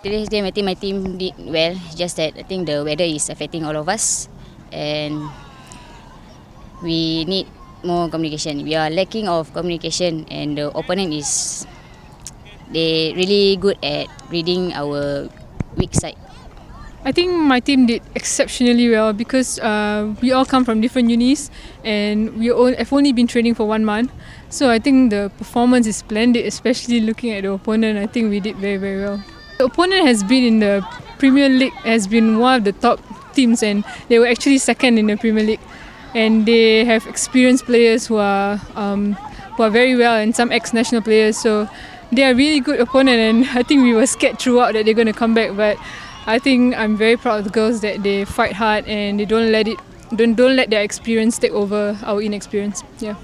Today's game, I think my team did well. Just that I think the weather is affecting all of us, and we need more communication. We are lacking of communication, and the opponent is they really good at reading our weak side. I think my team did exceptionally well because uh, we all come from different unis and we all have only been training for one month. So I think the performance is splendid, especially looking at the opponent. I think we did very, very well. The opponent has been in the Premier League, has been one of the top teams, and they were actually second in the Premier League. And they have experienced players who are um, who are very well, and some ex-national players. So they are really good opponent, and I think we were scared throughout that they're going to come back, but. I think I'm very proud of the girls that they fight hard and they don't let it don't don't let their experience take over our inexperience. Yeah.